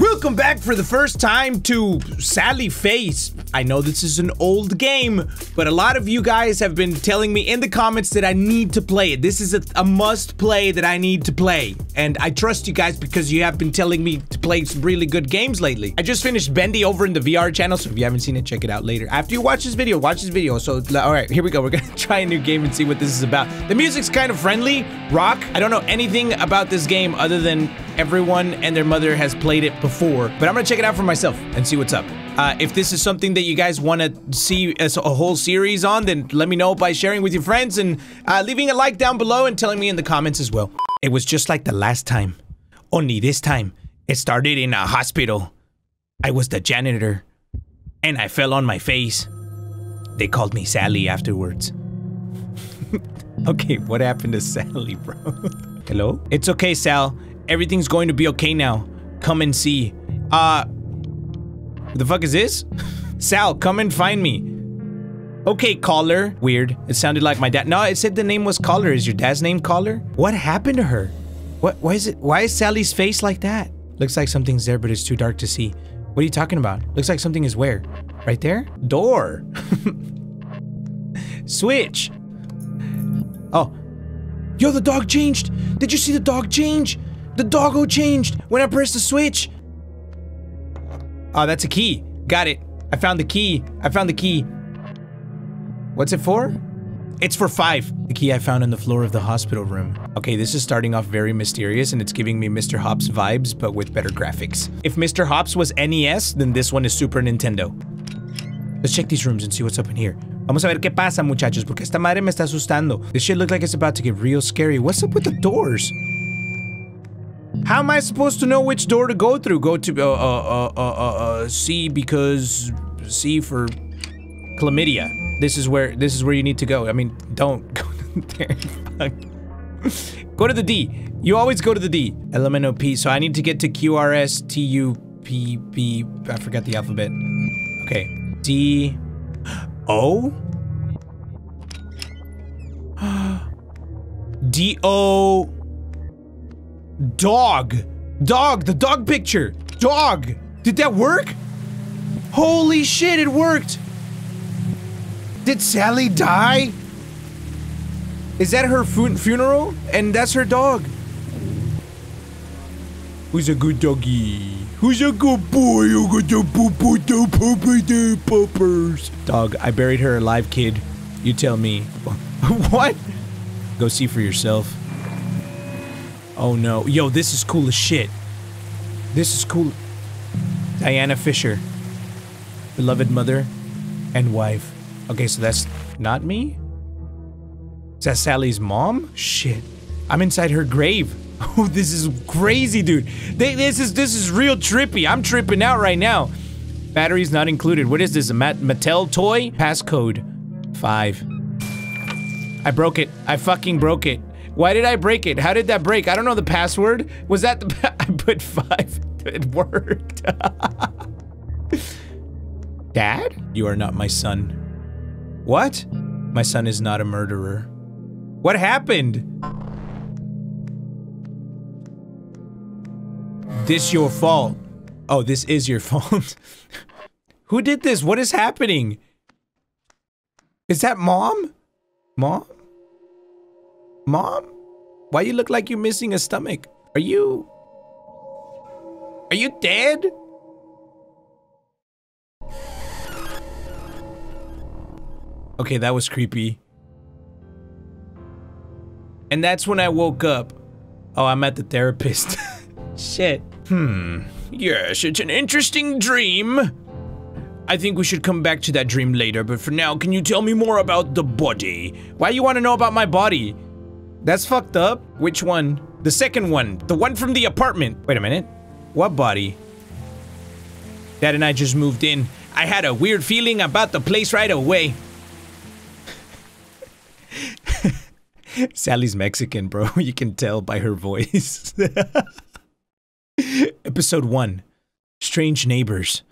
Welcome back for the first time to Sally Face. I know this is an old game, but a lot of you guys have been telling me in the comments that I need to play it. This is a, a must play that I need to play. And I trust you guys because you have been telling me to play some really good games lately. I just finished Bendy over in the VR channel, so if you haven't seen it, check it out later. After you watch this video, watch this video. So, all right, here we go. We're gonna try a new game and see what this is about. The music's kind of friendly, rock. I don't know anything about this game other than everyone and their mother has played it before, but I'm gonna check it out for myself and see what's up. Uh, if this is something that you guys want to see as a whole series on, then let me know by sharing with your friends and uh, leaving a like down below and telling me in the comments as well. It was just like the last time, only this time it started in a hospital. I was the janitor, and I fell on my face. They called me Sally afterwards. okay, what happened to Sally, bro? Hello? It's okay, Sal. Everything's going to be okay now. Come and see. Uh, the fuck is this? Sal, come and find me. Okay, caller. Weird. It sounded like my dad. No, it said the name was caller. Is your dad's name caller? What happened to her? What? Why is it? Why is Sally's face like that? Looks like something's there, but it's too dark to see. What are you talking about? Looks like something is where? Right there? Door. Switch. Oh. Yo, the dog changed. Did you see the dog change? The doggo changed when I pressed the switch. Oh, that's a key. Got it. I found the key. I found the key. What's it for? It's for five. The key I found on the floor of the hospital room. Okay, this is starting off very mysterious and it's giving me Mr. Hops vibes, but with better graphics. If Mr. Hops was NES, then this one is Super Nintendo. Let's check these rooms and see what's up in here. Vamos a ver qué pasa, muchachos, porque esta madre me está asustando. This shit looks like it's about to get real scary. What's up with the doors? How am I supposed to know which door to go through? Go to, uh, uh, uh, uh, uh, C because, C for chlamydia. This is where, this is where you need to go. I mean, don't go there. go to the D. You always go to the D. Of So I need to get to Q, R, S, T, U, P, B. I forgot the alphabet. Okay. D. O? D, O. Dog. Dog. The dog picture. Dog. Did that work? Holy shit, it worked. Did Sally die? Is that her fu funeral? And that's her dog. Who's a good doggy? Who's a good boy who got the poo the poopy the poppers? Dog, I buried her alive, kid. You tell me. what? Go see for yourself. Oh no. Yo, this is cool as shit. This is cool. Diana Fisher. Beloved mother and wife. Okay, so that's not me? Is that Sally's mom? Shit. I'm inside her grave. Oh, this is crazy, dude. They, this is this is real trippy. I'm tripping out right now. Batteries not included. What is this? A Mat Mattel toy? Passcode. Five. I broke it. I fucking broke it. Why did I break it? How did that break? I don't know the password. Was that the I put five. It worked. Dad? You are not my son. What? My son is not a murderer. What happened? This your fault. Oh, this is your fault. Who did this? What is happening? Is that mom? Mom? Mom? Why you look like you're missing a stomach? Are you... Are you dead? Okay, that was creepy. And that's when I woke up. Oh, I'm at the therapist. Shit. Hmm. Yes, it's an interesting dream. I think we should come back to that dream later, but for now, can you tell me more about the body? Why you want to know about my body? That's fucked up. Which one? The second one. The one from the apartment. Wait a minute. What body? Dad and I just moved in. I had a weird feeling about the place right away. Sally's Mexican, bro. You can tell by her voice. Episode 1 Strange Neighbors.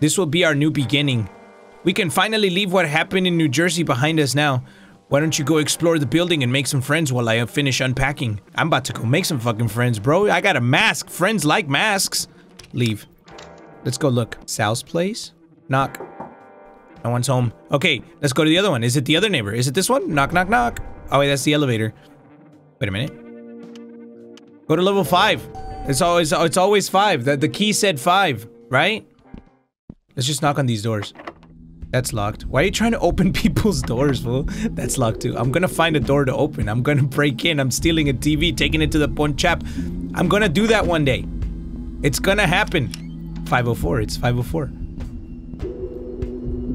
This will be our new beginning. We can finally leave what happened in New Jersey behind us now. Why don't you go explore the building and make some friends while I finish unpacking? I'm about to go make some fucking friends, bro. I got a mask. Friends like masks. Leave. Let's go look. Sal's place? Knock. No one's home. Okay, let's go to the other one. Is it the other neighbor? Is it this one? Knock, knock, knock. Oh, wait, that's the elevator. Wait a minute. Go to level five. It's always it's always five. The, the key said five, right? Let's just knock on these doors. That's locked. Why are you trying to open people's doors, fool? That's locked too. I'm gonna find a door to open. I'm gonna break in. I'm stealing a TV, taking it to the pawn shop. I'm gonna do that one day. It's gonna happen. 504. It's 504.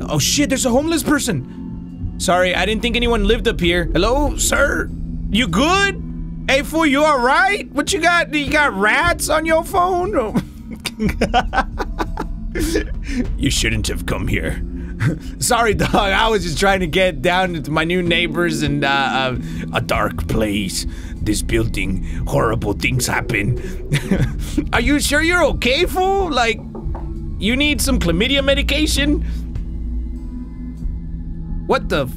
Oh shit, there's a homeless person. Sorry, I didn't think anyone lived up here. Hello, sir? You good? Hey, fool, you alright? What you got? You got rats on your phone? you shouldn't have come here. Sorry, dog. I was just trying to get down to my new neighbors and uh, uh, a dark place. This building, horrible things happen. Are you sure you're okay, fool? Like, you need some chlamydia medication? What the?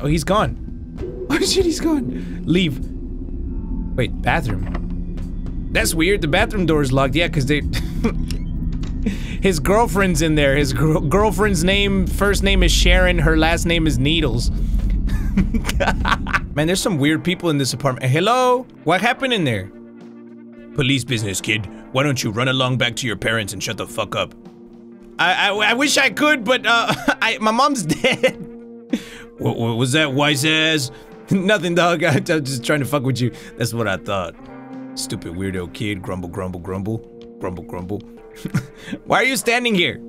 oh, he's gone. Oh shit, he's gone. Leave. Wait, bathroom. That's weird. The bathroom door is locked. Yeah, because they. His girlfriend's in there. His gr girlfriend's name, first name is Sharon. Her last name is Needles. Man, there's some weird people in this apartment. Hello? What happened in there? Police business, kid. Why don't you run along back to your parents and shut the fuck up? I, I, I wish I could, but uh, I, my mom's dead. what, what was that, wise ass? Nothing, dog. I, I'm just trying to fuck with you. That's what I thought. Stupid weirdo kid. Grumble, grumble, grumble. Grumble, grumble. Why are you standing here?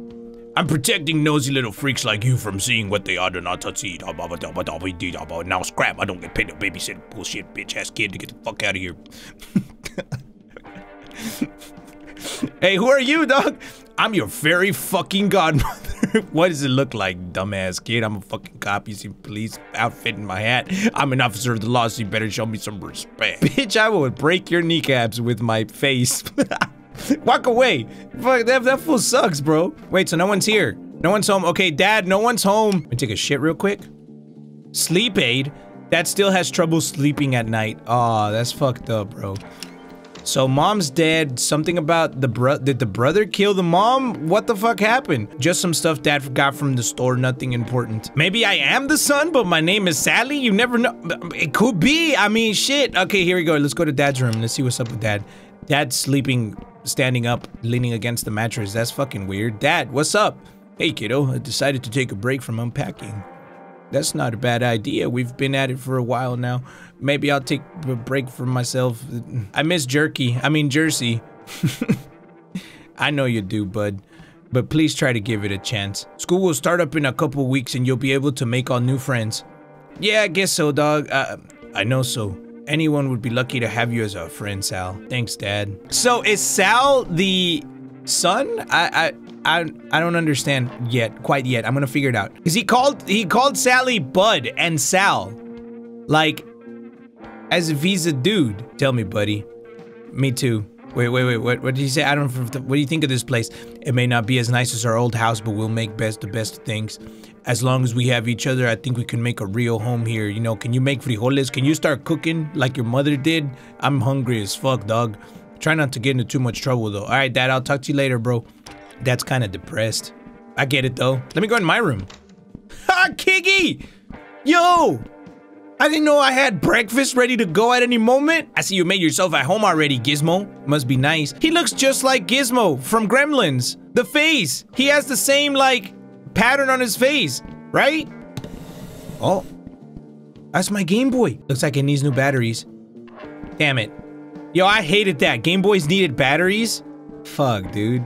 I'm protecting nosy little freaks like you from seeing what they ought to not see. Now scrap, I don't get paid to babysit bullshit bitch ass kid to get the fuck out of here. hey, who are you, dog? I'm your very fucking godmother. what does it look like, dumbass kid? I'm a fucking cop. You see police outfit in my hat. I'm an officer of the law, so you better show me some respect. Bitch, I will break your kneecaps with my face. Walk away. Fuck, that, that fool sucks, bro. Wait, so no one's here. No one's home. Okay, dad, no one's home. Let me take a shit real quick. Sleep aid? That still has trouble sleeping at night. Aw, oh, that's fucked up, bro. So mom's dead. Something about the bro- did the brother kill the mom? What the fuck happened? Just some stuff dad got from the store, nothing important. Maybe I am the son, but my name is Sally? You never know. It could be. I mean, shit. Okay, here we go. Let's go to dad's room. Let's see what's up with dad. Dad's sleeping standing up, leaning against the mattress. That's fucking weird. Dad, what's up? Hey, kiddo, I decided to take a break from unpacking. That's not a bad idea. We've been at it for a while now. Maybe I'll take a break for myself. I miss jerky. I mean, Jersey. I know you do, bud. But please try to give it a chance. School will start up in a couple weeks and you'll be able to make all new friends. Yeah, I guess so, dog. Uh, I know so anyone would be lucky to have you as a friend, Sal. Thanks, Dad. So is Sal the son? I I I I don't understand yet, quite yet. I'm gonna figure it out. Cause he called he called Sally Bud and Sal, like as if he's a dude. Tell me, buddy. Me too. Wait, wait, wait. What, what did he say? I don't. What do you think of this place? It may not be as nice as our old house, but we'll make best the best things as long as we have each other, I think we can make a real home here. You know, can you make frijoles? Can you start cooking like your mother did? I'm hungry as fuck, dog. Try not to get into too much trouble, though. All right, Dad, I'll talk to you later, bro. That's kind of depressed. I get it, though. Let me go in my room. Ha, ah, Kiggy! Yo! I didn't know I had breakfast ready to go at any moment. I see you made yourself at home already, Gizmo. Must be nice. He looks just like Gizmo from Gremlins. The face. He has the same, like, pattern on his face, right? Oh, that's my Game Boy. Looks like it needs new batteries. Damn it. Yo, I hated that. Game Boys needed batteries? Fuck, dude.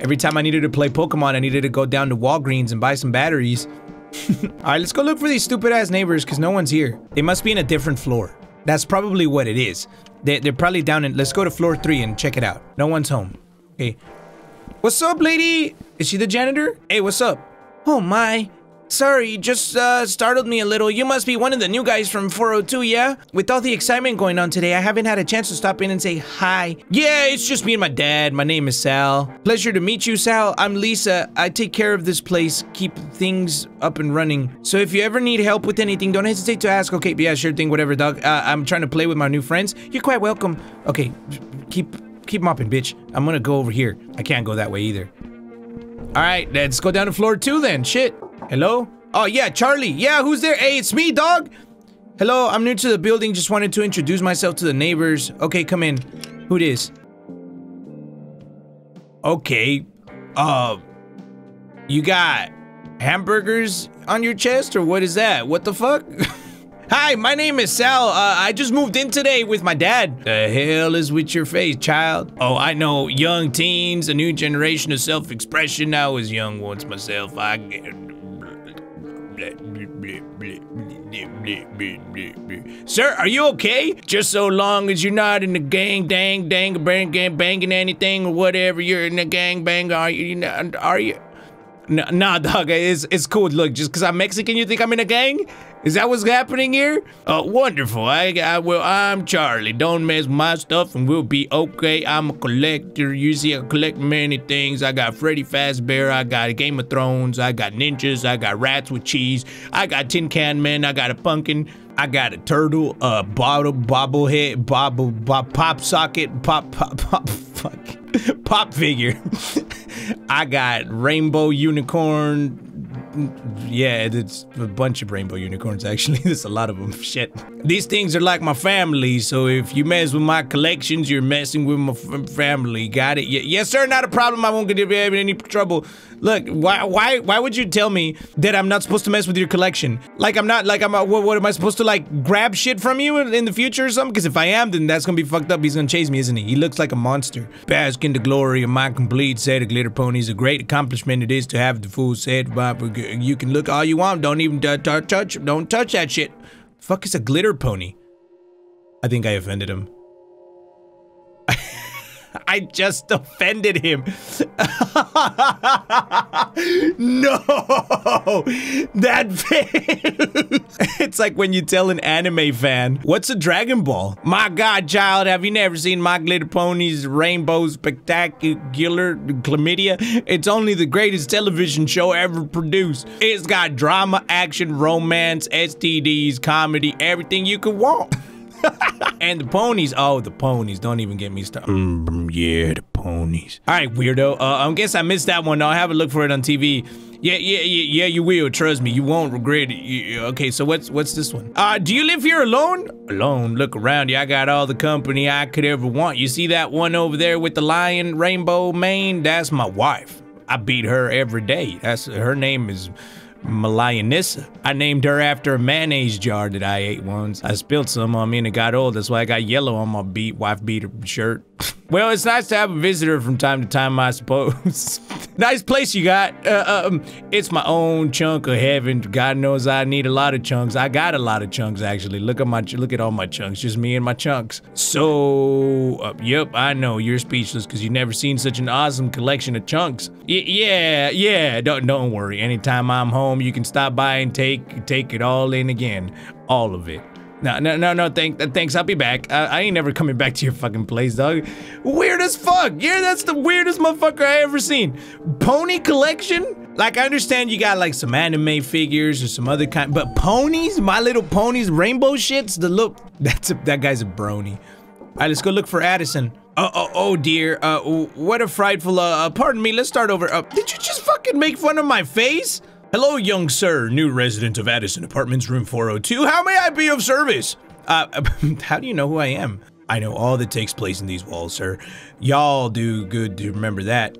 Every time I needed to play Pokemon, I needed to go down to Walgreens and buy some batteries. Alright, let's go look for these stupid ass neighbors because no one's here. They must be in a different floor. That's probably what it is. They, they're probably down in- let's go to floor 3 and check it out. No one's home. Okay. What's up, lady? Is she the janitor? Hey, what's up? Oh my, Sorry, just uh, startled me a little. You must be one of the new guys from 402, yeah? With all the excitement going on today, I haven't had a chance to stop in and say hi. Yeah, it's just me and my dad. My name is Sal. Pleasure to meet you, Sal. I'm Lisa. I take care of this place, keep things up and running. So if you ever need help with anything, don't hesitate to ask. Okay, yeah, sure thing, whatever, dog. Uh, I'm trying to play with my new friends. You're quite welcome. Okay, keep keep mopping, bitch. I'm gonna go over here. I can't go that way either. All right, let's go down to floor two then. Shit. Hello? Oh, yeah, Charlie. Yeah, who's there? Hey, it's me, dog. Hello, I'm new to the building. Just wanted to introduce myself to the neighbors. Okay, come in. Who this? Okay. Uh, you got hamburgers on your chest or what is that? What the fuck? Hi, my name is Sal. Uh, I just moved in today with my dad. The hell is with your face, child? Oh, I know. Young teens, a new generation of self-expression. I was young once myself. I get... Sir, are you okay? Just so long as you're not in the gang, dang, dang, bang, gang, banging anything or whatever. You're in the gang bang. Are you? Are you? No, nah, dog. It's it's cool. Look, just because I'm Mexican, you think I'm in a gang? Is that what's happening here? Oh, wonderful. I, I will. I'm Charlie. Don't mess my stuff, and we'll be okay. I'm a collector. You see, I collect many things. I got Freddy Fazbear. I got Game of Thrones. I got ninjas. I got rats with cheese. I got Tin Can Man. I got a pumpkin. I got a turtle, a bottle, bobblehead, bobble, bob, pop socket, pop, pop, pop, fuck, pop figure. I got rainbow unicorn, yeah, it's a bunch of rainbow unicorns actually. There's a lot of them. Shit. These things are like my family, so if you mess with my collections, you're messing with my family. Got it? Y yes, sir. Not a problem. I won't get you in any trouble. Look, why, why, why would you tell me that I'm not supposed to mess with your collection? Like I'm not, like I'm, what, what am I supposed to like grab shit from you in, in the future or something? Because if I am, then that's gonna be fucked up. He's gonna chase me, isn't he? He looks like a monster. Bask in the glory of my complete set of glitter ponies. A great accomplishment it is to have the full set. You can look all you want. Don't even touch, don't touch that shit. Fuck is a glitter pony? I think I offended him. I just offended him. no, that it's like when you tell an anime fan, what's a Dragon Ball? My God, child, have you never seen My Glitter Ponies Rainbow Spectacular Chlamydia? It's only the greatest television show ever produced. It's got drama, action, romance, STDs, comedy, everything you could want. And the ponies. Oh, the ponies. Don't even get me started. Mm, yeah, the ponies. All right, weirdo. Uh, I guess I missed that one. I'll have a look for it on TV. Yeah, yeah, yeah, yeah, you will. Trust me, you won't regret it. Okay, so what's what's this one? Uh, do you live here alone? Alone. Look around you. I got all the company I could ever want. You see that one over there with the lion rainbow mane? That's my wife. I beat her every day. That's her name is Malayanissa. I named her after a mayonnaise jar that I ate once. I spilled some on me and it got old. That's why I got yellow on my beat wife beater shirt. well, it's nice to have a visitor from time to time, I suppose. nice place you got. Uh, um, it's my own chunk of heaven. God knows I need a lot of chunks. I got a lot of chunks actually. Look at my look at all my chunks. Just me and my chunks. So, uh, yep, I know you're speechless because you've never seen such an awesome collection of chunks. Y yeah, yeah. Don't don't worry. Anytime I'm home home, you can stop by and take take it all in again, all of it. No, no, no, no, thank, thanks, I'll be back. I, I ain't never coming back to your fucking place, dog. Weird as fuck. Yeah, that's the weirdest motherfucker I ever seen. Pony collection? Like, I understand you got like some anime figures or some other kind, but ponies? My Little Ponies, rainbow shits? The look, that's a, that guy's a brony. All right, let's go look for Addison. Oh, oh, oh dear. Uh, what a frightful, uh, pardon me, let's start over. Uh, did you just fucking make fun of my face? Hello, young sir, new resident of Addison Apartments, room 402. How may I be of service? Uh, how do you know who I am? I know all that takes place in these walls, sir. Y'all do good to remember that.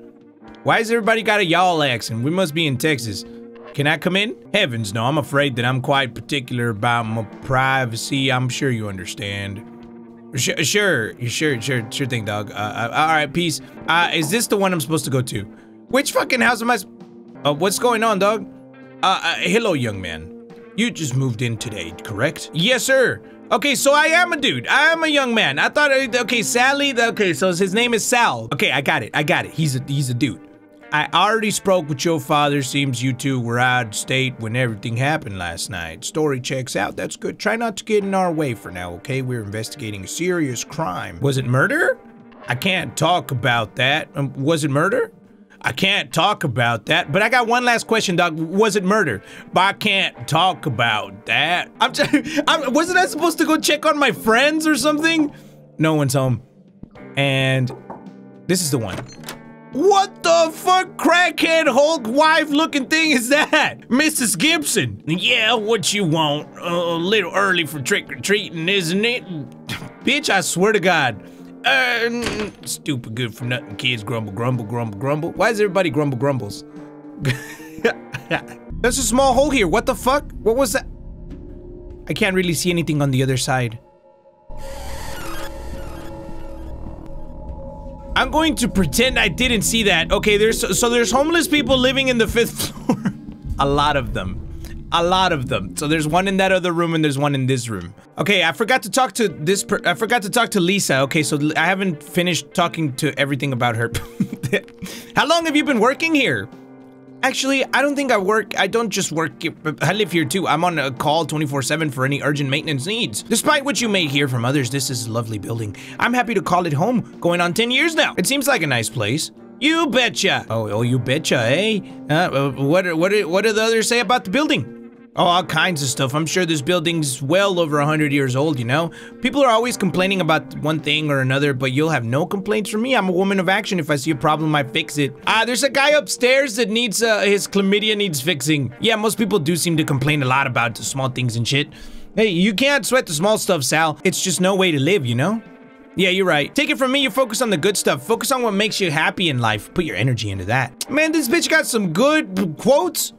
Why has everybody got a y'all accent? We must be in Texas. Can I come in? Heavens no, I'm afraid that I'm quite particular about my privacy. I'm sure you understand. Sh sure, sure, sure, sure thing, dog. Uh, uh, all right, peace. Uh, is this the one I'm supposed to go to? Which fucking house am I? Uh, what's going on, dog? Uh, uh, hello, young man. You just moved in today, correct? Yes, sir. Okay, so I am a dude. I am a young man. I thought, uh, okay, Sally, okay, so his name is Sal. Okay, I got it, I got it. He's a, he's a dude. I already spoke with your father. Seems you two were out of state when everything happened last night. Story checks out. That's good. Try not to get in our way for now, okay? We're investigating a serious crime. Was it murder? I can't talk about that. Um, was it murder? I can't talk about that. But I got one last question, Doc. Was it murder? But I can't talk about that. I'm, I'm wasn't I supposed to go check on my friends or something? No one's home. And this is the one. What the fuck crackhead Hulk wife looking thing is that? Mrs. Gibson. Yeah, what you want? Uh, a little early for trick-or-treating, isn't it? Bitch, I swear to God. Uh, stupid good for nothing kids grumble, grumble, grumble, grumble. Why is everybody grumble, grumbles? There's a small hole here. What the fuck? What was that? I can't really see anything on the other side. I'm going to pretend I didn't see that. Okay, there's so there's homeless people living in the fifth floor. a lot of them. A lot of them. So there's one in that other room and there's one in this room. Okay, I forgot to talk to this I forgot to talk to Lisa. Okay, so I haven't finished talking to everything about her. How long have you been working here? Actually, I don't think I work, I don't just work, I live here too. I'm on a call 24-7 for any urgent maintenance needs. Despite what you may hear from others, this is a lovely building. I'm happy to call it home, going on 10 years now. It seems like a nice place. You betcha. Oh, oh, you betcha, eh? Uh, what, what, what do the others say about the building? Oh, all kinds of stuff. I'm sure this building's well over 100 years old, you know? People are always complaining about one thing or another, but you'll have no complaints from me. I'm a woman of action. If I see a problem, I fix it. Ah, uh, there's a guy upstairs that needs, uh, his chlamydia needs fixing. Yeah, most people do seem to complain a lot about small things and shit. Hey, you can't sweat the small stuff, Sal. It's just no way to live, you know? Yeah, you're right. Take it from me, you focus on the good stuff. Focus on what makes you happy in life. Put your energy into that. Man, this bitch got some good quotes.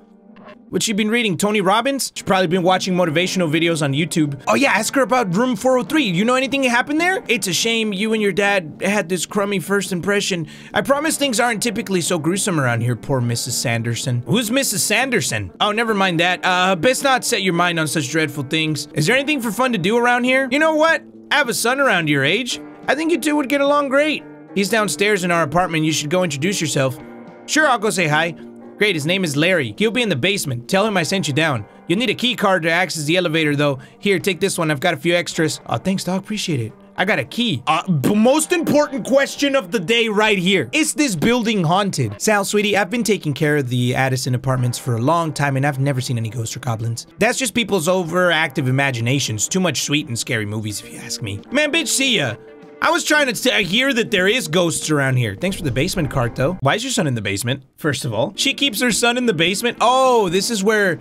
What she been reading? Tony Robbins? She's probably been watching motivational videos on YouTube. Oh yeah, ask her about room 403. You know anything that happened there? It's a shame you and your dad had this crummy first impression. I promise things aren't typically so gruesome around here, poor Mrs. Sanderson. Who's Mrs. Sanderson? Oh, never mind that. Uh, best not set your mind on such dreadful things. Is there anything for fun to do around here? You know what? I have a son around your age. I think you two would get along great. He's downstairs in our apartment. You should go introduce yourself. Sure, I'll go say hi. Great, his name is Larry. He'll be in the basement. Tell him I sent you down. You'll need a key card to access the elevator, though. Here, take this one. I've got a few extras. Oh, thanks, dog. Appreciate it. I got a key. Uh, most important question of the day right here. Is this building haunted? Sal, sweetie, I've been taking care of the Addison apartments for a long time and I've never seen any ghosts or goblins. That's just people's overactive imaginations. Too much sweet and scary movies, if you ask me. Man, bitch, see ya. I was trying to hear that there is ghosts around here. Thanks for the basement cart, though. Why is your son in the basement, first of all? She keeps her son in the basement? Oh, this is where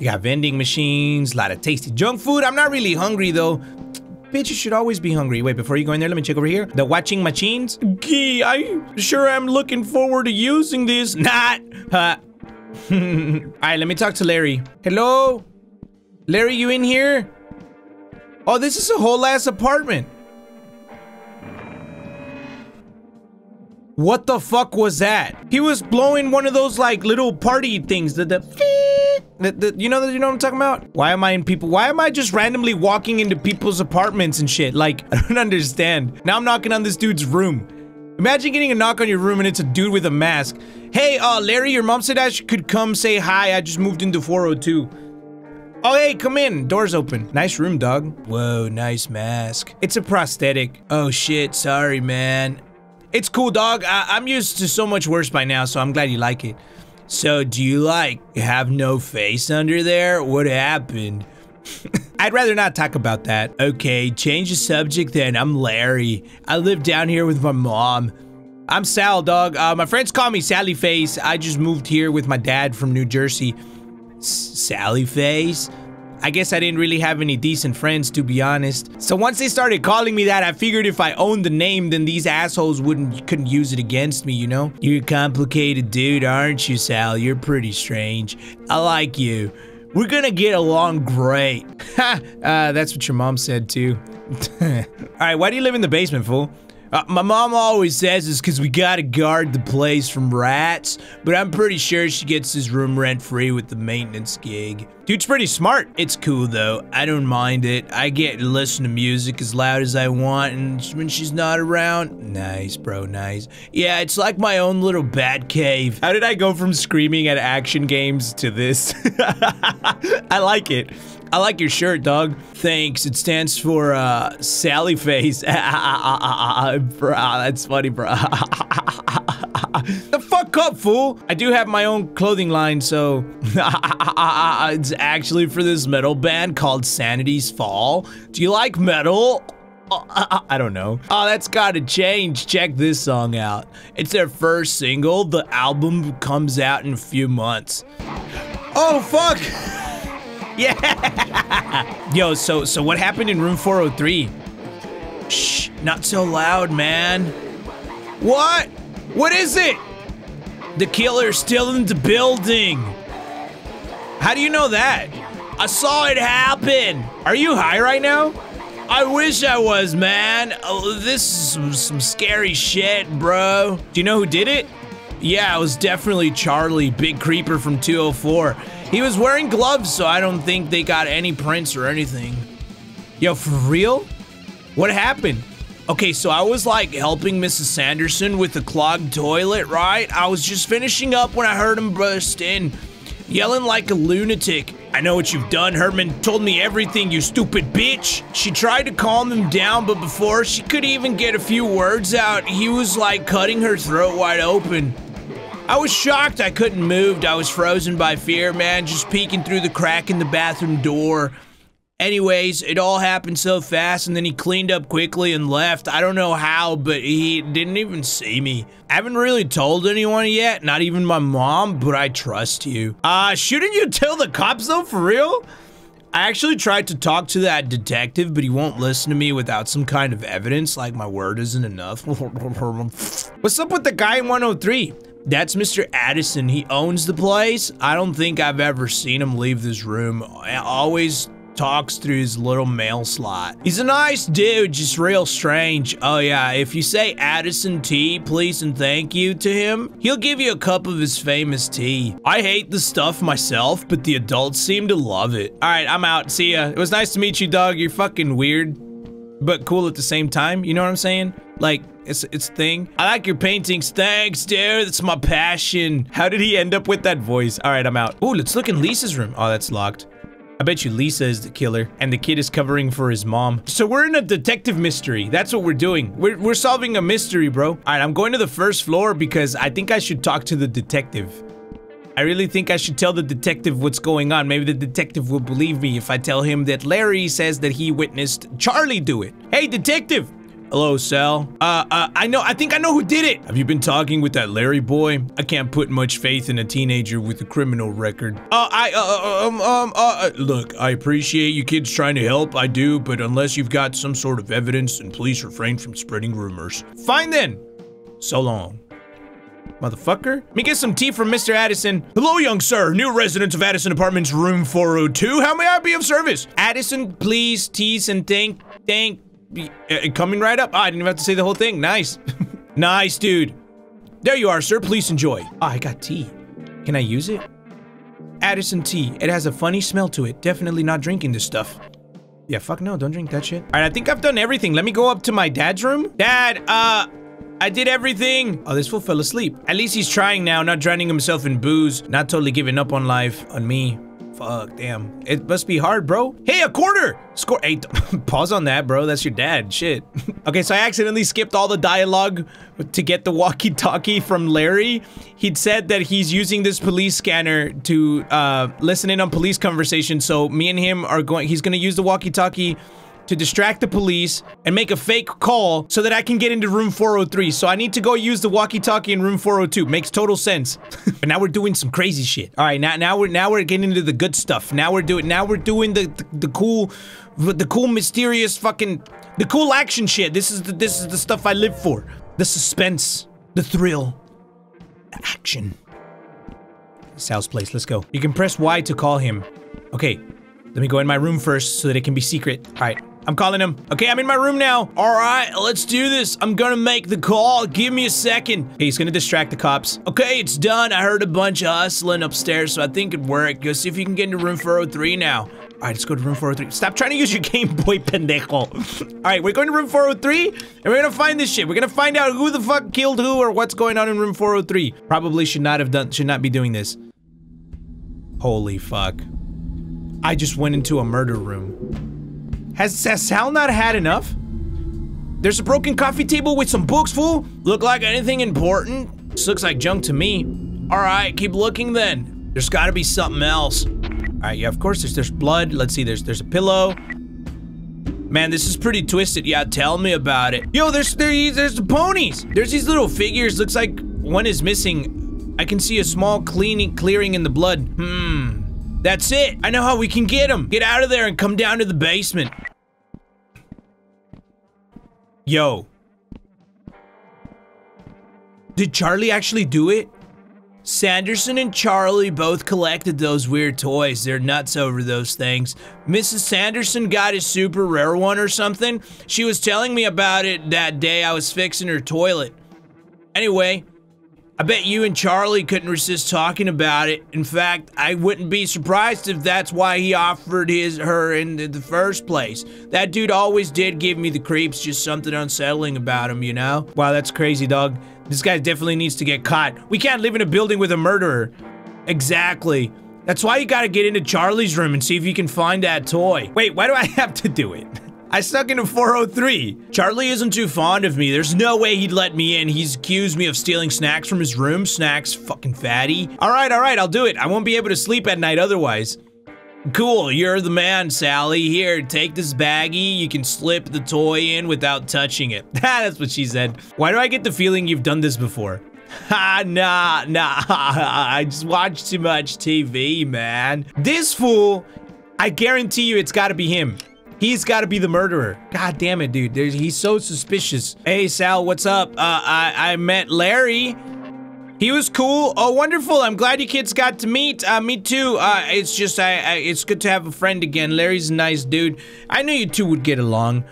you got vending machines, a lot of tasty junk food. I'm not really hungry, though. Bitch, you should always be hungry. Wait, before you go in there, let me check over here. The watching machines? Gee, I sure am looking forward to using this. Not. Huh. All right, let me talk to Larry. Hello? Larry, you in here? Oh, this is a whole ass apartment. What the fuck was that? He was blowing one of those like little party things. The, the, the, the you know that you know what I'm talking about? Why am I in people? Why am I just randomly walking into people's apartments and shit? Like I don't understand. Now I'm knocking on this dude's room. Imagine getting a knock on your room and it's a dude with a mask. Hey, uh, Larry, your mom said I could come say hi. I just moved into 402. Oh, hey, come in. Door's open. Nice room, dog. Whoa, nice mask. It's a prosthetic. Oh, shit. Sorry, man. It's cool, dog. I am used to so much worse by now, so I'm glad you like it. So, do you like have no face under there? What happened? I'd rather not talk about that. Okay, change the subject then. I'm Larry. I live down here with my mom. I'm Sal, dog. Uh, my friends call me Sally Face. I just moved here with my dad from New Jersey. S Sally Face? I guess I didn't really have any decent friends, to be honest. So once they started calling me that, I figured if I owned the name, then these assholes wouldn't couldn't use it against me, you know? You're a complicated dude, aren't you, Sal? You're pretty strange. I like you. We're gonna get along great. Ha! uh, that's what your mom said, too. Alright, why do you live in the basement, fool? Uh, my mom always says it's because we gotta guard the place from rats, but I'm pretty sure she gets his room rent free with the maintenance gig. Dude's pretty smart. It's cool though. I don't mind it. I get to listen to music as loud as I want, and when she's not around, nice, bro, nice. Yeah, it's like my own little bat cave. How did I go from screaming at action games to this? I like it. I like your shirt, dog. Thanks. It stands for uh, Sally Face. bro, that's funny, bro. the fuck up, fool. I do have my own clothing line, so it's actually for this metal band called Sanity's Fall. Do you like metal? I don't know. Oh, that's gotta change. Check this song out. It's their first single. The album comes out in a few months. Oh, fuck! Yeah! Yo, so so what happened in room 403? Shh, not so loud, man. What? What is it? The killer's still in the building. How do you know that? I saw it happen. Are you high right now? I wish I was, man. Oh, this is some, some scary shit, bro. Do you know who did it? Yeah, it was definitely Charlie, big creeper from 204. He was wearing gloves, so I don't think they got any prints or anything. Yo, for real? What happened? Okay, so I was like helping Mrs. Sanderson with the clogged toilet, right? I was just finishing up when I heard him burst in, yelling like a lunatic. I know what you've done. Herman told me everything, you stupid bitch. She tried to calm him down, but before she could even get a few words out, he was like cutting her throat wide open. I was shocked I couldn't move. I was frozen by fear, man, just peeking through the crack in the bathroom door. Anyways, it all happened so fast and then he cleaned up quickly and left. I don't know how, but he didn't even see me. I haven't really told anyone yet, not even my mom, but I trust you. Uh, shouldn't you tell the cops though, for real? I actually tried to talk to that detective, but he won't listen to me without some kind of evidence, like my word isn't enough. What's up with the guy in 103? That's Mr. Addison. He owns the place. I don't think I've ever seen him leave this room. I always talks through his little mail slot. He's a nice dude, just real strange. Oh yeah, if you say Addison tea, please and thank you to him, he'll give you a cup of his famous tea. I hate the stuff myself, but the adults seem to love it. All right, I'm out. See ya. It was nice to meet you, dog. You're fucking weird, but cool at the same time. You know what I'm saying? Like, it's it's thing. I like your paintings. Thanks, dude. That's my passion. How did he end up with that voice? All right, I'm out. Ooh, let's look in Lisa's room. Oh, that's locked. I bet you Lisa is the killer, and the kid is covering for his mom. So we're in a detective mystery. That's what we're doing. We're, we're solving a mystery, bro. All right, I'm going to the first floor because I think I should talk to the detective. I really think I should tell the detective what's going on. Maybe the detective will believe me if I tell him that Larry says that he witnessed Charlie do it. Hey, detective! Hello, Sal. Uh, uh, I know, I think I know who did it. Have you been talking with that Larry boy? I can't put much faith in a teenager with a criminal record. Uh, I, uh, um, um, uh, look, I appreciate you kids trying to help, I do, but unless you've got some sort of evidence, then please refrain from spreading rumors. Fine then. So long. Motherfucker. Let me get some tea from Mr. Addison. Hello, young sir. New resident of Addison Apartments, room 402. How may I be of service? Addison, please, tease and thank, thank, uh, Uh, uh, coming right up. Oh, I didn't even have to say the whole thing. Nice. nice, dude. There you are, sir. Please enjoy. Oh, I got tea. Can I use it? Addison tea. It has a funny smell to it. Definitely not drinking this stuff. Yeah, fuck no. Don't drink that shit. All right, I think I've done everything. Let me go up to my dad's room. Dad, uh, I did everything. Oh, this fool fell asleep. At least he's trying now, not drowning himself in booze, not totally giving up on life, on me. Fuck, damn. It must be hard, bro. Hey, a quarter! Score- Hey, pause on that, bro. That's your dad. Shit. okay, so I accidentally skipped all the dialogue to get the walkie-talkie from Larry. He'd said that he's using this police scanner to uh, listen in on police conversations, so me and him are going- he's gonna use the walkie-talkie to distract the police and make a fake call so that I can get into room 403. So I need to go use the walkie-talkie in room 402. Makes total sense. but now we're doing some crazy shit. All right, now now we're now we're getting into the good stuff. Now we're doing now we're doing the the, the cool the cool mysterious fucking the cool action shit. This is the this is the stuff I live for. The suspense, the thrill, the action. Sal's place. Let's go. You can press Y to call him. Okay, let me go in my room first so that it can be secret. All right. I'm calling him. Okay, I'm in my room now. All right, let's do this. I'm gonna make the call. Give me a second. Okay, he's gonna distract the cops. Okay, it's done. I heard a bunch of hustling upstairs, so I think it worked. Go see if you can get into room 403 now. All right, let's go to room 403. Stop trying to use your Game Boy, pendejo. All right, we're going to room 403, and we're gonna find this shit. We're gonna find out who the fuck killed who or what's going on in room 403. Probably should not have done, should not be doing this. Holy fuck. I just went into a murder room. Has, has Sal not had enough? There's a broken coffee table with some books, fool. Look like anything important? This looks like junk to me. All right, keep looking then. There's gotta be something else. All right, yeah, of course, there's, there's blood. Let's see, there's, there's a pillow. Man, this is pretty twisted. Yeah, tell me about it. Yo, there's, there, there's the ponies. There's these little figures. Looks like one is missing. I can see a small cleaning, clearing in the blood. Hmm. That's it. I know how we can get him. Get out of there and come down to the basement. Yo. Did Charlie actually do it? Sanderson and Charlie both collected those weird toys. They're nuts over those things. Mrs. Sanderson got a super rare one or something. She was telling me about it that day I was fixing her toilet. Anyway, I bet you and Charlie couldn't resist talking about it. In fact, I wouldn't be surprised if that's why he offered his her in the, the first place. That dude always did give me the creeps, just something unsettling about him, you know? Wow, that's crazy, dog. This guy definitely needs to get caught. We can't live in a building with a murderer. Exactly. That's why you gotta get into Charlie's room and see if you can find that toy. Wait, why do I have to do it? I stuck into 403. Charlie isn't too fond of me. There's no way he'd let me in. He's accused me of stealing snacks from his room. Snacks, fucking fatty. All right, all right, I'll do it. I won't be able to sleep at night otherwise. Cool, you're the man, Sally. Here, take this baggie. You can slip the toy in without touching it. That's what she said. Why do I get the feeling you've done this before? Ha, nah, nah, I just watch too much TV, man. This fool, I guarantee you it's gotta be him. He's got to be the murderer. God damn it, dude. There's, he's so suspicious. Hey, Sal, what's up? Uh, I, I met Larry. He was cool. Oh, wonderful. I'm glad you kids got to meet. Uh, me too. Uh, it's just, I, I, it's good to have a friend again. Larry's a nice dude. I knew you two would get along.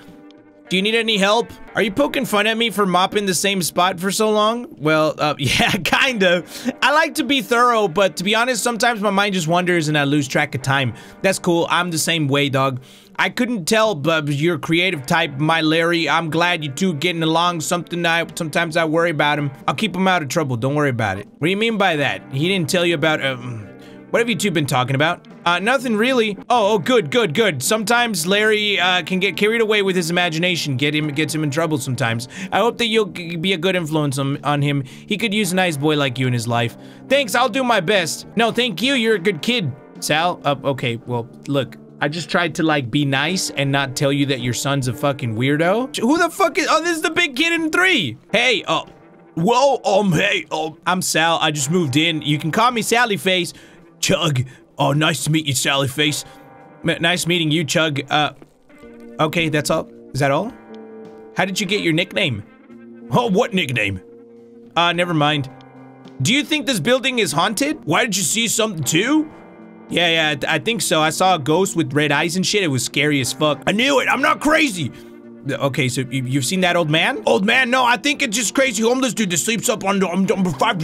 Do you need any help? Are you poking fun at me for mopping the same spot for so long? Well, uh, yeah, kind of. I like to be thorough, but to be honest, sometimes my mind just wanders and I lose track of time. That's cool. I'm the same way, dog. I couldn't tell, but you're a creative type, my Larry. I'm glad you two getting along. Something I sometimes I worry about him. I'll keep him out of trouble. Don't worry about it. What do you mean by that? He didn't tell you about um. What have you two been talking about? Uh, nothing really. Oh, oh, good, good, good. Sometimes Larry uh, can get carried away with his imagination. Get him, gets him in trouble sometimes. I hope that you'll be a good influence on, on him. He could use a nice boy like you in his life. Thanks, I'll do my best. No, thank you. You're a good kid. Sal. Uh, okay. Well, look. I just tried to like be nice and not tell you that your son's a fucking weirdo. Who the fuck is? Oh, this is the big kid in three. Hey. Oh. Whoa. Um. Hey. Oh. I'm Sal. I just moved in. You can call me Sally Face. Chug. Oh, nice to meet you, Sally Face. M nice meeting you, Chug. Uh, okay, that's all? Is that all? How did you get your nickname? Oh, what nickname? Uh, never mind. Do you think this building is haunted? Why did you see something too? Yeah, yeah, I think so. I saw a ghost with red eyes and shit. It was scary as fuck. I knew it. I'm not crazy. Okay, so you've seen that old man? Old man? No, I think it's just crazy homeless dude that sleeps up on number five.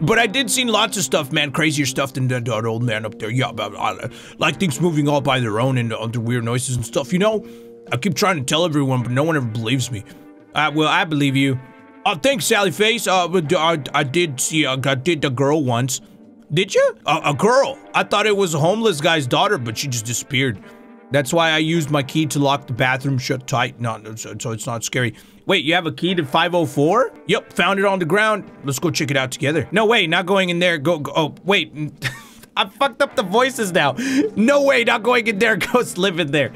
But I did see lots of stuff, man. Crazier stuff than that, old man up there. Yeah, like things moving all by their own and under weird noises and stuff. You know, I keep trying to tell everyone, but no one ever believes me. Uh, well, I believe you. Oh, thanks, Sally Face. Uh, I, I did see, uh, I did the girl once. Did you? Uh, a girl. I thought it was a homeless guy's daughter, but she just disappeared. That's why I used my key to lock the bathroom shut tight, not so, so it's not scary. Wait, you have a key to 504? Yep, found it on the ground. Let's go check it out together. No way, not going in there. Go, go oh, wait. I fucked up the voices now. No way, not going in there. Ghost live in there.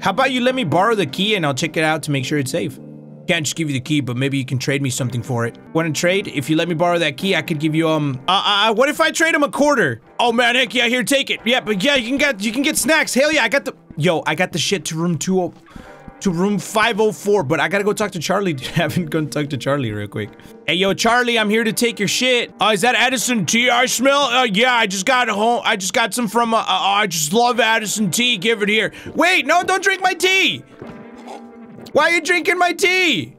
How about you let me borrow the key and I'll check it out to make sure it's safe. Can't just give you the key, but maybe you can trade me something for it. Want to trade? If you let me borrow that key, I could give you, um, uh, uh, uh, what if I trade him a quarter? Oh man, heck yeah, here, take it. Yeah, but yeah, you can get, you can get snacks. Hell yeah, I got the, yo, I got the shit to room 20, to room 504, but I gotta go talk to Charlie. I haven't gone talk to Charlie real quick. Hey, yo, Charlie, I'm here to take your shit. Uh, is that Addison tea I smell? Uh, yeah, I just got home. I just got some from, uh, uh, I just love Addison tea. Give it here. Wait, no, don't drink my tea. Why are you drinking my tea?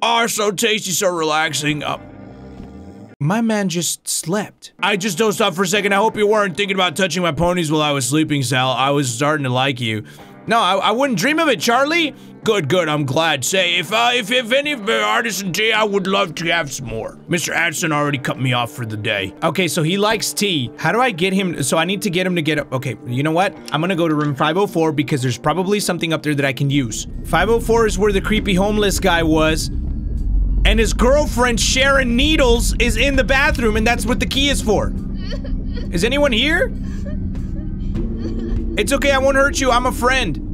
Oh, so tasty, so relaxing. Uh, my man just slept. I just dozed off for a second. I hope you weren't thinking about touching my ponies while I was sleeping, Sal. I was starting to like you. No, I, I wouldn't dream of it, Charlie. Good, good. I'm glad. Say, if uh, if if any of the Addison tea, I would love to have some more. Mr. Addison already cut me off for the day. Okay, so he likes tea. How do I get him? So I need to get him to get up. Okay, you know what? I'm gonna go to room 504 because there's probably something up there that I can use. 504 is where the creepy homeless guy was and his girlfriend Sharon Needles is in the bathroom and that's what the key is for. Is anyone here? It's okay, I won't hurt you, I'm a friend.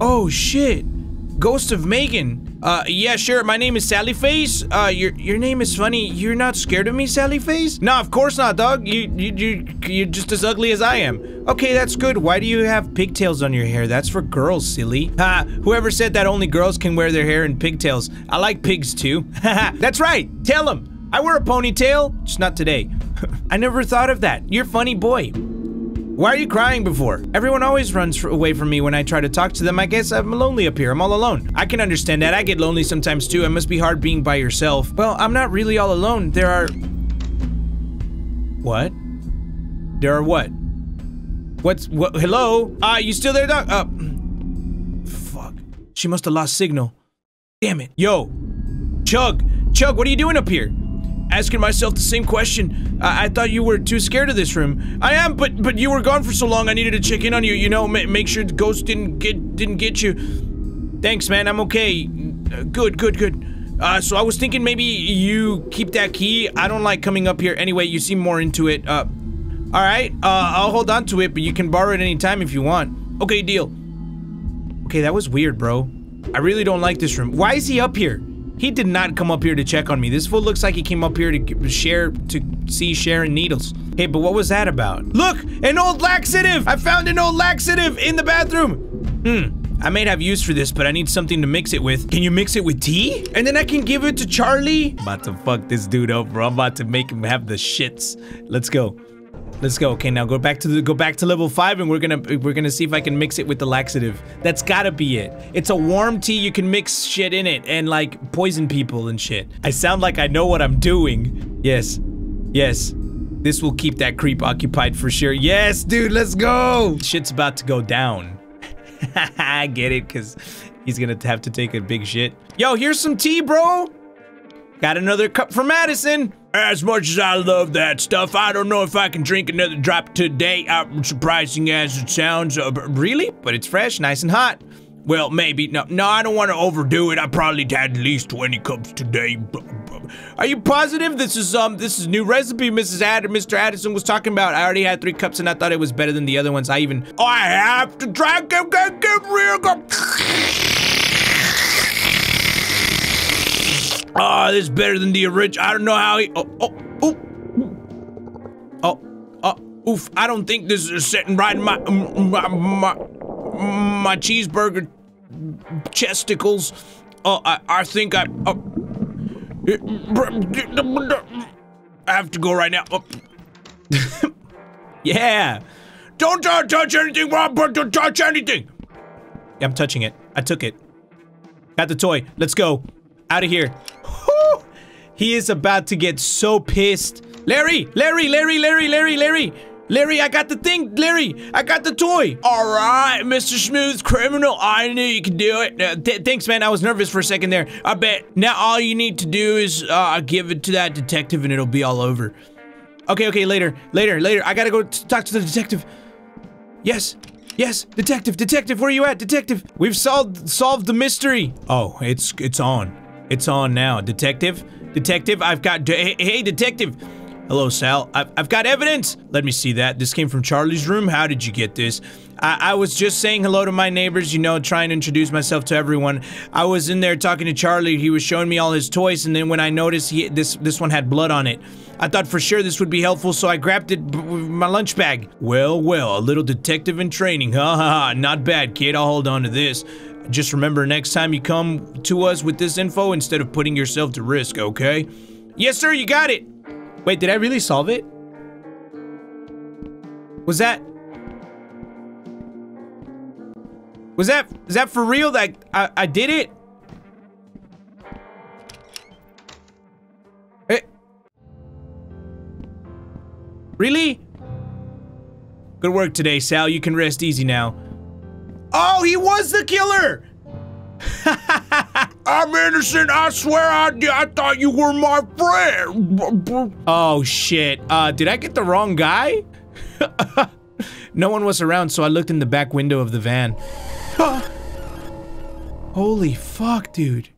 Oh shit. Ghost of Megan. Uh, yeah, sure. My name is Sally Face. Uh, your your name is funny. You're not scared of me, Sally Face? No, of course not, dog. You you you you're just as ugly as I am. Okay, that's good. Why do you have pigtails on your hair? That's for girls, silly. Ha! Whoever said that only girls can wear their hair in pigtails? I like pigs too. that's right. Tell them. I wear a ponytail, just not today. I never thought of that. You're funny boy. Why are you crying before? Everyone always runs away from me when I try to talk to them. I guess I'm lonely up here. I'm all alone. I can understand that. I get lonely sometimes too. It must be hard being by yourself. Well, I'm not really all alone. There are... What? There are what? What's... What? Hello? Uh, you still there, dog? Uh... Fuck. She must have lost signal. Damn it. Yo. Chug. Chug, what are you doing up here? Asking myself the same question. I, I thought you were too scared of this room. I am, but but you were gone for so long. I needed to check in on you. You know, ma make sure the ghost didn't get didn't get you. Thanks, man. I'm okay. Good, good, good. Uh, so I was thinking maybe you keep that key. I don't like coming up here anyway. You seem more into it. Uh, all right. Uh, I'll hold on to it, but you can borrow it anytime if you want. Okay, deal. Okay, that was weird, bro. I really don't like this room. Why is he up here? He did not come up here to check on me. This fool looks like he came up here to share, to see Sharon Needles. Hey, but what was that about? Look, an old laxative! I found an old laxative in the bathroom. Hmm, I may have use for this, but I need something to mix it with. Can you mix it with tea? And then I can give it to Charlie? I'm about to fuck this dude up, bro. I'm about to make him have the shits. Let's go. Let's go. Okay, now go back to the go back to level five, and we're gonna we're gonna see if I can mix it with the laxative. That's gotta be it. It's a warm tea. You can mix shit in it and like poison people and shit. I sound like I know what I'm doing. Yes, yes. This will keep that creep occupied for sure. Yes, dude. Let's go. Shit's about to go down. I get it, cause he's gonna have to take a big shit. Yo, here's some tea, bro. Got another cup for Madison. As much as I love that stuff, I don't know if I can drink another drop today, uh, surprising as it sounds. Uh, really? But it's fresh, nice and hot. Well, maybe. No, no, I don't want to overdo it. I probably had at least 20 cups today. Are you positive this is um this is new recipe Mrs. Ad Mr. Addison was talking about? I already had three cups and I thought it was better than the other ones. I even I have to drink it, get, get real Ah, oh, this is better than the original. I don't know how he. Oh, oh, oh, oh, oh, oof! I don't think this is sitting right in my my my, my cheeseburger chesticles. Oh, I I think I. Oh, I have to go right now. Oh. yeah. Don't touch anything, Robert. Don't touch anything. I'm touching it. I took it. Got the toy. Let's go. Out of here. He is about to get so pissed. Larry! Larry! Larry! Larry! Larry! Larry! Larry, I got the thing! Larry, I got the toy! Alright, Mr. Smooth Criminal, I knew you could do it. Uh, th thanks, man, I was nervous for a second there. I bet. Now all you need to do is uh, give it to that detective and it'll be all over. Okay, okay, later, later, later. I gotta go talk to the detective. Yes, yes, detective, detective, where are you at, detective? We've solved solved the mystery. Oh, it's it's on. It's on now, detective. Detective, I've got. Hey, detective. Hello, Sal. I've, I've got evidence. Let me see that. This came from Charlie's room. How did you get this? I, I was just saying hello to my neighbors, you know, trying to introduce myself to everyone. I was in there talking to Charlie. He was showing me all his toys, and then when I noticed he, this this one had blood on it, I thought for sure this would be helpful, so I grabbed it with my lunch bag. Well, well, a little detective in training, huh? Ha ha. Not bad, kid. I'll hold on to this. Just remember next time you come to us with this info instead of putting yourself to risk, okay? Yes, sir, you got it. Wait, did I really solve it? Was that... Was that... Is that for real that I, I did it? Eh. Really? Good work today, Sal. You can rest easy now. Oh, he was the killer! I'm innocent. I swear I, I thought you were my friend. Oh, shit. Uh, did I get the wrong guy? no one was around, so I looked in the back window of the van. Holy fuck, dude.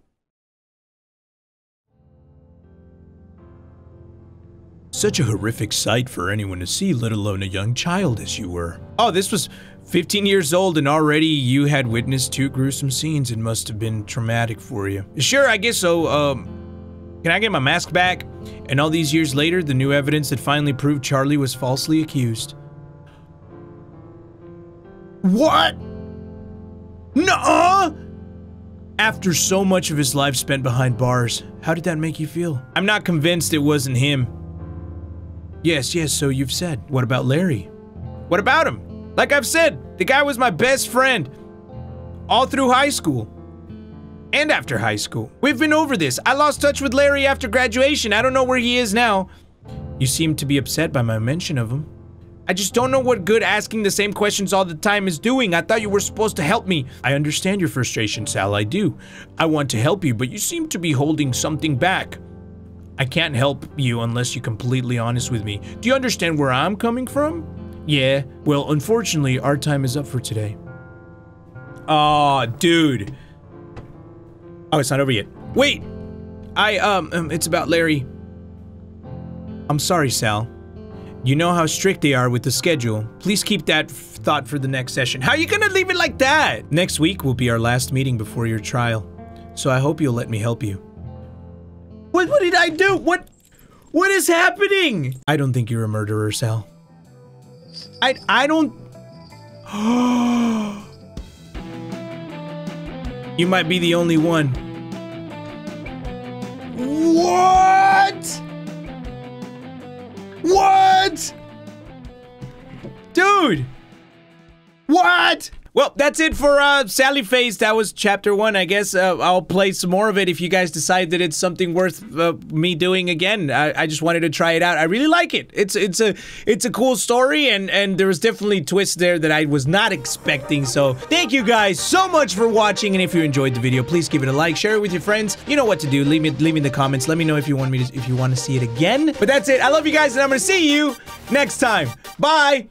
Such a horrific sight for anyone to see, let alone a young child as you were. Oh, this was 15 years old and already you had witnessed two gruesome scenes. It must have been traumatic for you. Sure, I guess so. Um, can I get my mask back? And all these years later, the new evidence that finally proved Charlie was falsely accused. What? Nuh-uh! After so much of his life spent behind bars, how did that make you feel? I'm not convinced it wasn't him. Yes, yes, so you've said. What about Larry? What about him? Like I've said, the guy was my best friend all through high school and after high school. We've been over this. I lost touch with Larry after graduation. I don't know where he is now. You seem to be upset by my mention of him. I just don't know what good asking the same questions all the time is doing. I thought you were supposed to help me. I understand your frustration, Sal, I do. I want to help you, but you seem to be holding something back. I can't help you unless you're completely honest with me. Do you understand where I'm coming from? Yeah, well, unfortunately, our time is up for today. Aw, oh, dude. Oh, it's not over yet. Wait! I, um, um, it's about Larry. I'm sorry, Sal. You know how strict they are with the schedule. Please keep that thought for the next session. How are you gonna leave it like that? Next week will be our last meeting before your trial. So I hope you'll let me help you. What, what did I do? What, what is happening? I don't think you're a murderer, Sal. I I don't. you might be the only one. What? What? Dude! What? Well, that's it for uh, Sally Face. That was chapter one. I guess uh, I'll play some more of it if you guys decide that it's something worth uh, me doing again. I, I, just wanted to try it out. I really like it. It's it's a it's a cool story, and and there was definitely twists there that I was not expecting. So thank you guys so much for watching. And if you enjoyed the video, please give it a like, share it with your friends. You know what to do. Leave me leave me in the comments. Let me know if you want me to, if you want to see it again. But that's it. I love you guys, and I'm gonna see you next time. Bye.